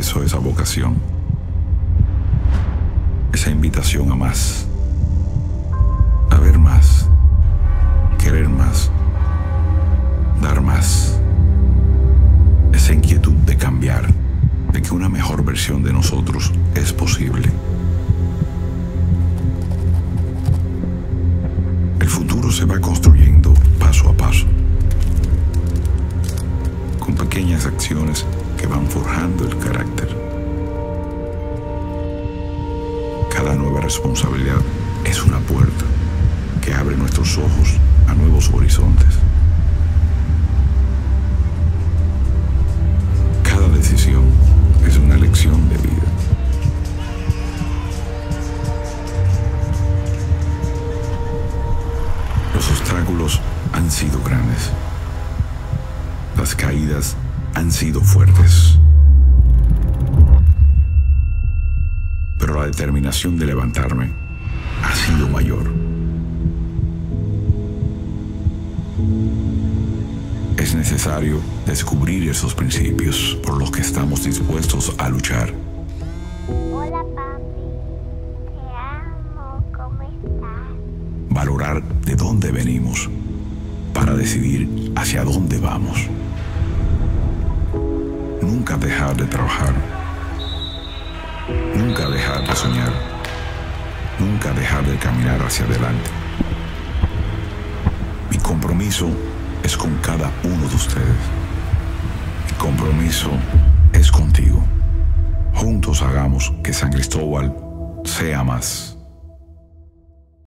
expreso esa vocación, esa invitación a más, a ver más, querer más, dar más, esa inquietud de cambiar, de que una mejor versión de nosotros es posible. El futuro se va construyendo pequeñas acciones que van forjando el carácter. Cada nueva responsabilidad es una puerta que abre nuestros ojos a nuevos horizontes. Cada decisión es una lección de vida. Los obstáculos han sido grandes. Las caídas han sido fuertes. Pero la determinación de levantarme ha sido mayor. Es necesario descubrir esos principios por los que estamos dispuestos a luchar. Hola papi, te amo, ¿cómo estás? Valorar de dónde venimos para decidir hacia dónde vamos. Nunca dejar de trabajar. Nunca dejar de soñar. Nunca dejar de caminar hacia adelante. Mi compromiso es con cada uno de ustedes. Mi compromiso es contigo. Juntos hagamos que San Cristóbal sea más.